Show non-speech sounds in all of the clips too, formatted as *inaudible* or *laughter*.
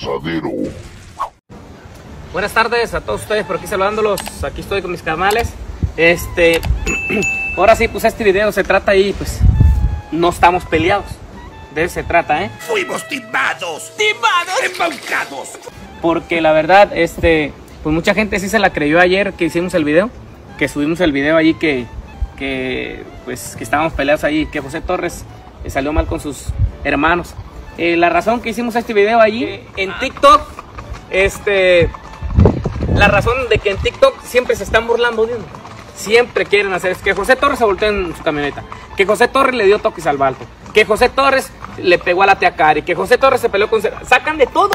asadero. Buenas tardes a todos ustedes por aquí saludándolos. Aquí estoy con mis canales. Este, *clears throat* ahora sí, pues este video se trata ahí, pues no estamos peleados. De eso se trata, ¿eh? Fuimos timados. Timados. Embaucados. Porque la verdad, este, pues mucha gente sí se la creyó ayer que hicimos el video, que subimos el video allí que, que pues que estábamos peleados ahí, que José Torres eh, salió mal con sus hermanos. Eh, la razón que hicimos este video allí en TikTok, este, la razón de que en TikTok siempre se están burlando de uno. Siempre quieren hacer es que José Torres se volteó en su camioneta, que José Torres le dio toques al balto, que José Torres le pegó a la tía Cari, que José Torres se peleó con... Sacan de todo.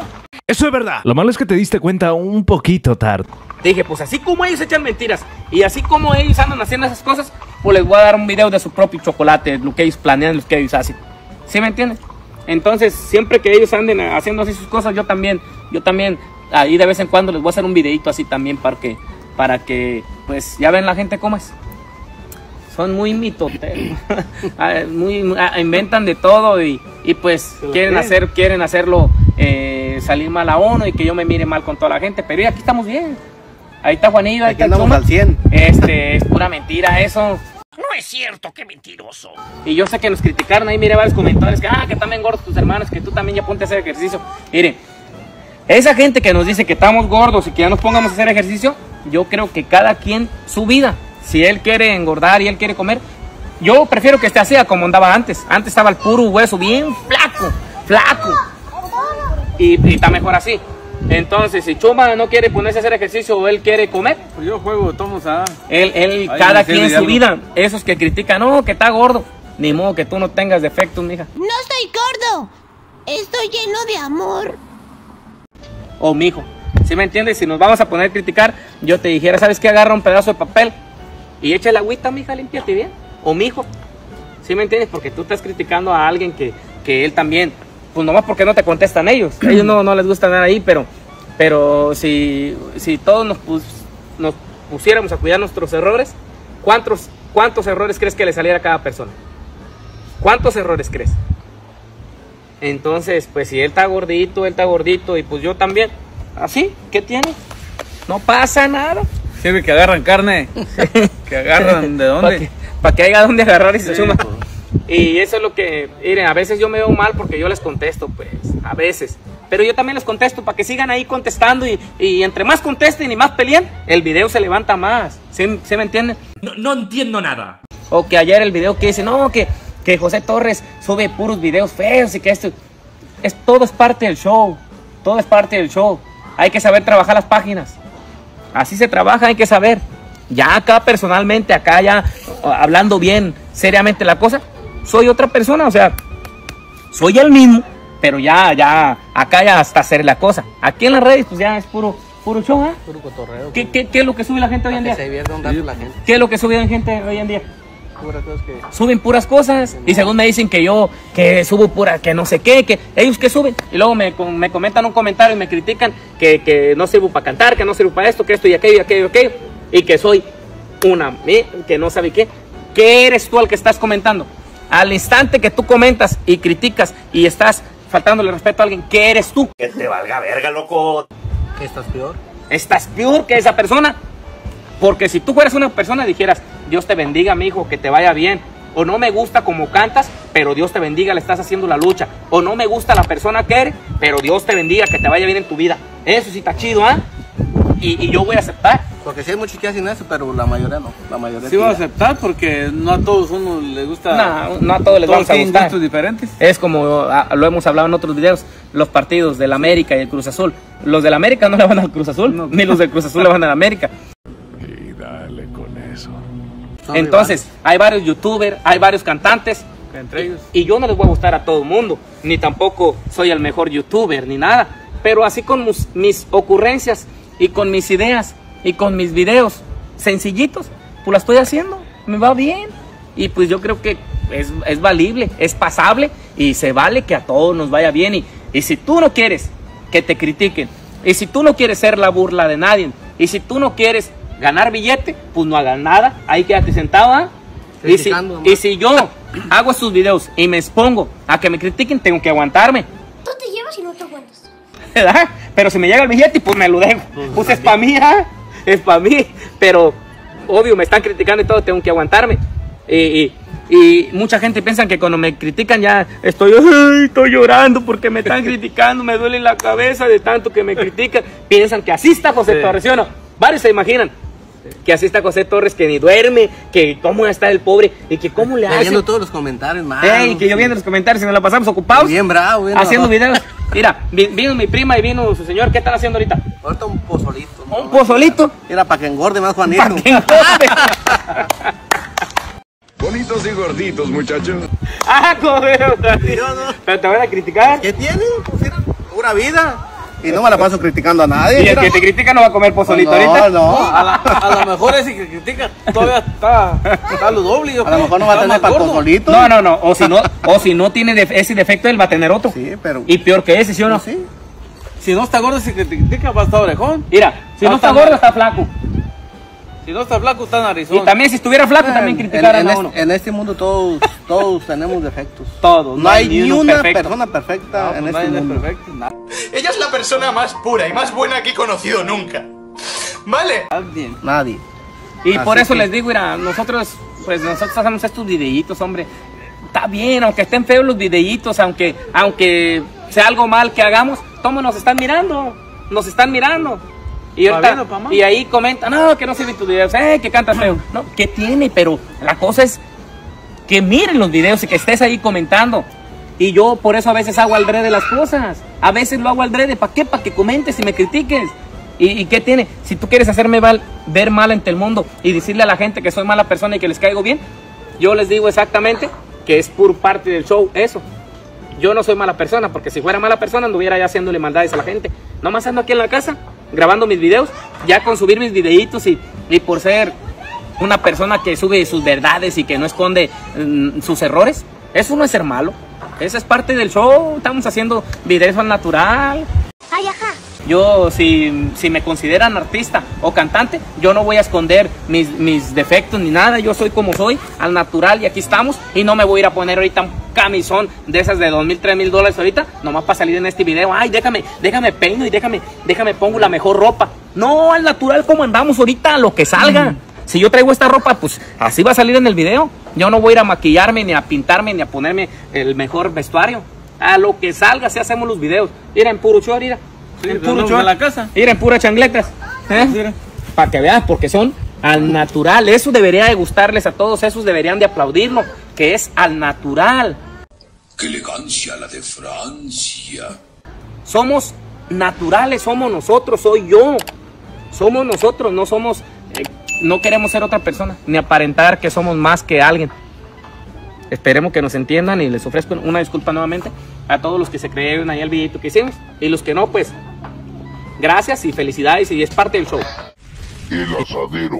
Eso es verdad. Lo malo es que te diste cuenta un poquito tarde. Dije, pues así como ellos echan mentiras y así como ellos andan haciendo esas cosas, pues les voy a dar un video de su propio chocolate, lo que ellos planean, lo que ellos hacen. ¿Sí me entienden? Entonces, siempre que ellos anden haciendo así sus cosas, yo también, yo también, ahí de vez en cuando les voy a hacer un videito así también para que, para que, pues ya ven la gente cómo es. Son muy mitoteros, *laughs* Ah, muy, ah, inventan de todo y, y pues quieren hacer, quieren hacerlo eh, salir mal a uno y que yo me mire mal con toda la gente, pero ya aquí estamos bien. Ahí está Juanillo, ahí Aquí está el al 100. Este, es pura mentira eso. No es cierto, qué mentiroso. Y yo sé que nos criticaron ahí, mire varios comentarios, que, ah, que también gordos tus hermanos, que tú también ya ponte a hacer ejercicio. Mire, esa gente que nos dice que estamos gordos y que ya nos pongamos a hacer ejercicio, yo creo que cada quien su vida. Si él quiere engordar y él quiere comer, yo prefiero que esté así como andaba antes. Antes estaba el puro hueso, bien flaco, flaco. Y, y está mejor así. Entonces, si Chuma no quiere ponerse a hacer ejercicio o él quiere comer, Pues yo juego, tomos a. él, él Ay, cada quien su algo. vida. Esos que critican, no, que está gordo. Ni modo que tú no tengas defectos, mija. No estoy gordo. Estoy lleno de amor. O mijo. ¿Sí me entiendes? Si nos vamos a poner a criticar, yo te dijera, ¿sabes qué? Agarra un pedazo de papel y echa la agüita, mija, límpiate bien. O mijo. ¿Sí me entiendes? Porque tú estás criticando a alguien que, que él también, pues nomás porque no te contestan ellos. *clears throat* ellos no, no les gusta nada ahí, pero, pero si, si todos nos, pus- nos pusiéramos a cuidar nuestros errores, ¿cuántos, ¿cuántos errores crees que le saliera a cada persona? ¿Cuántos errores crees? Entonces, pues si él está gordito, él está gordito y pues yo también. ¿Así? ¿Qué tiene? No pasa nada. Sirve que agarran carne. *laughs* que agarran de Para dónde. que, pa' que haya dónde agarrar y se Sí, suma. pues. Y eso es lo que, miren, a veces yo me veo mal porque yo les contesto, pues, a veces. Pero yo también les contesto para que sigan ahí contestando y, y entre más contesten y más peleen, el video se levanta más. ¿Sí, sí me entienden? No, no entiendo nada. O que ayer el video que dice, no, que, que José Torres sube puros videos feos y que esto. Es, todo es parte del show. Todo es parte del show. Hay que saber trabajar las páginas. Así se trabaja, hay que saber. Ya acá personalmente, acá ya hablando bien seriamente la cosa, soy otra persona, o sea, soy el mismo, pero ya, ya, acá ya hasta hacer la cosa. Aquí en las redes, pues ya es puro, puro show, ¿ah? Puro cotorreo. ¿Qué, qué, qué es lo que sube la gente hoy en Que día? se vierte un rato la gente. ¿Qué es lo que sube la gente hoy en día? Puras cosas que. suben puras cosas y según me dicen que yo que subo pura que no sé qué que ellos que suben y luego me, me comentan un comentario y me critican que, que no sirvo para cantar que no sirvo para esto que esto y aquello y aquello y aquello y que soy una me- que no sabe qué qué eres tú al que estás comentando al instante que tú comentas y criticas y estás faltándole respeto a alguien qué eres tú Que te valga verga, loco. ¿Qué estás peor? estás peor que esa persona. Porque si tú fueras una persona y dijeras, Dios te bendiga, mi hijo, que te vaya bien. O no me gusta como cantas, pero Dios te bendiga, le estás haciendo la lucha. O no me gusta la persona que eres, pero Dios te bendiga, que te vaya bien en tu vida. Eso sí está chido, ¿ah? Y, y yo voy a aceptar. Porque sí hay muchos que hacen eso, pero la mayoría no. La mayoría Sí voy a aceptar porque no a todos uno les gusta. No, no a todos les vamos a tienen gustar. gustos diferentes. Es como ah, lo hemos hablado en otros videos, los partidos del América y el Cruz Azul. Los del América no le van al Cruz Azul, No. ni los del Cruz Azul le van al América. Y dale con eso. Entonces, hay varios youtubers, hay varios cantantes. Entre ellos. Y yo no les voy a gustar a todo el mundo, ni tampoco soy el mejor youtuber, ni nada. Pero así con mus- mis ocurrencias y con mis ideas y con mis videos sencillitos, pues la estoy haciendo, me va bien. Y pues yo creo que es, es valible, es pasable y se vale que a todos nos vaya bien. Y, y si tú no quieres que te critiquen, y si tú no quieres ser la burla de nadie, y si tú no quieres ganar billete, pues no hagas nada, ahí quédate sentado, ¿ah? Y si, y si yo hago estos videos y me expongo a que me critiquen, tengo que aguantarme. Tú te llevas y no te aguantas. *laughs* ¿verdad? Pero si me llega el billete, pues me lo dejo. Pues es para mí, ¿ah? Es para mí. Pero, obvio, me están criticando y todo, tengo que aguantarme. Y, y- y mucha gente piensa que cuando me critican ya estoy, "Ay, estoy llorando porque me están *laughs* criticando, me duele la cabeza de tanto que me critican. Piensan que así está José Sí. Torres, ¿sí o no? Varios se imaginan que así está José Torres, que ni duerme, que cómo está el pobre y que cómo le hace. Leyendo todos los comentarios, man. Ey, que yo viendo los comentarios y nos la pasamos ocupados Bien bravo, bien haciendo bravo. videos. Mira, vi- vino mi prima y vino su señor. ¿Qué están haciendo ahorita? Ahorita un pozolito. Un pozolito. Era para que engorde más Juanito. ¿Para qué engorde? *laughs* Bonitos y gorditos, muchachos. ah, joder. Pero te van a criticar. ¿Qué tiene? Pues era pura vida. Y no me la paso criticando a nadie. Y el que te critica no va a comer pozolito no, ahorita. No, A, la- a lo mejor ese que critica todavía está, está lo doble. A lo mejor no va a tener para pozolito. No, no, no. O si no, o si no tiene ese defecto, él va a tener otro. Sí, pero. Y peor que ese, ¿sí o no? Pues sí. Si no está gordo, que te critica va a estar orejón. Mira, si no está gordo, está flaco. Si no está flaco, está narizón. Y también si estuviera flaco, también En- criticaran en, a este- uno. en este mundo todos, *laughs* todos tenemos defectos. Todos. No hay ni uno una perfecto. persona perfecta No, en pues este nadie es mundo. perfecto. Nadie. Ella es la persona más pura y más buena que he conocido nunca. ¿Vale? Bien. Nadie. Y Así por eso que- les digo, mira, nosotros, pues nosotros hacemos estos videitos, hombre. Está bien, aunque estén feos los videitos, aunque, aunque sea algo mal que hagamos, todos nos están mirando, nos están mirando. Y, ahorita- y ahí comentan, no, que no sirven tus videos, eh, que cantas feo. No, ¿qué tiene? Pero la cosa es que miren los videos y que estés ahí comentando. Y yo por eso a veces hago al de las cosas. A veces lo hago al drede. ¿Para qué? Para que comentes y me critiques. ¿Y, y qué tiene? Si tú quieres hacerme val- ver mal ante el mundo y decirle a la gente que soy mala persona y que les caigo bien, yo les digo exactamente que es por parte del show eso. Yo no soy mala persona, porque si fuera mala persona anduviera ya haciéndole maldades a la gente. Nomás ando aquí en la casa, grabando mis videos, ya con subir mis videitos y, y por ser una persona que sube sus verdades y que no esconde mm, sus errores, eso no es ser malo. Eso es parte del show, estamos haciendo videos al natural. Ay, ajá. Yo, si, si me consideran artista o cantante, yo no voy a esconder mis, mis defectos ni nada. Yo soy como soy, al natural, y aquí estamos. Y no me voy a ir a poner ahorita camisón de esas de dos mil, tres mil dólares ahorita, nomás para salir en este video. Ay, déjame, déjame peino y déjame, déjame pongo la mejor ropa. No, al natural como andamos ahorita, lo que salga. Si yo traigo esta ropa, pues así va a salir en el video. Yo no voy a ir a maquillarme, ni a pintarme, ni a ponerme el mejor vestuario. A lo que salga, si hacemos los videos. Mira, en puro mira. Sí, En puro en la casa. Mira, en puras chancletas. ¿eh? Para que veas, porque son al natural. Eso debería de gustarles a todos. Esos deberían de aplaudirlo. Que es al natural. ¡Qué elegancia la de Francia! Somos naturales, somos nosotros, soy yo. Somos nosotros, no somos. eh, no queremos ser otra persona, ni aparentar que somos más que alguien. Esperemos que nos entiendan y les ofrezco una disculpa nuevamente a todos los que se creyeron ahí el videito que hicimos. Y los que no, pues. Gracias y felicidades y es parte del show. El asadero.